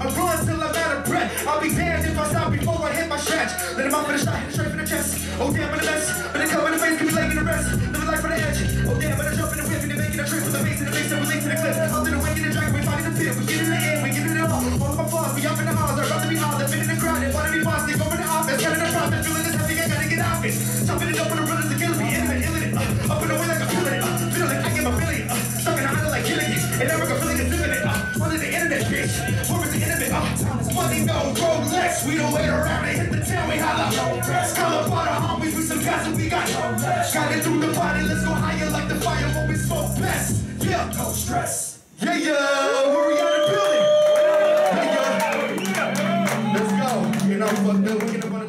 I'm growing till I'm out of breath. I'll be damned if I stop before I hit my stretch. Let him off with a shot, hit straight from the chest. Oh damn, in a mess. But it come in the face, give me leg in the rest. Living life on the edge. Oh damn, but I jump in the whip and they're making a trip with the face in the face that we link to the clip. Up to the wicked and dragon, we fighting the pit. We get in the air, we get it all. All of my flaws, we up in the halls. I'd rather be hard than fit in the crowd. And wanna be boss, they go in the office. Getting the profit, feeling this heavy, I gotta get out it. Jumping it up with the runners to kill me. In it, in it, uh, up in the way like a it. Uh, feeling like I give a billion. Uh, stuck in the island like killing it. And never gonna feeling it's living it. Uh, on the internet, bitch. Where the internet? Uh, money no road less. We don't wait around and hit the town. We holla. Call up all the homies with some gas and we got. Got it through the body. Let's go higher like the fire when we smoke best. Yeah, no stress. Yeah, yeah. Where we out the building? Yeah, yeah. Let's go. You know, fuck the,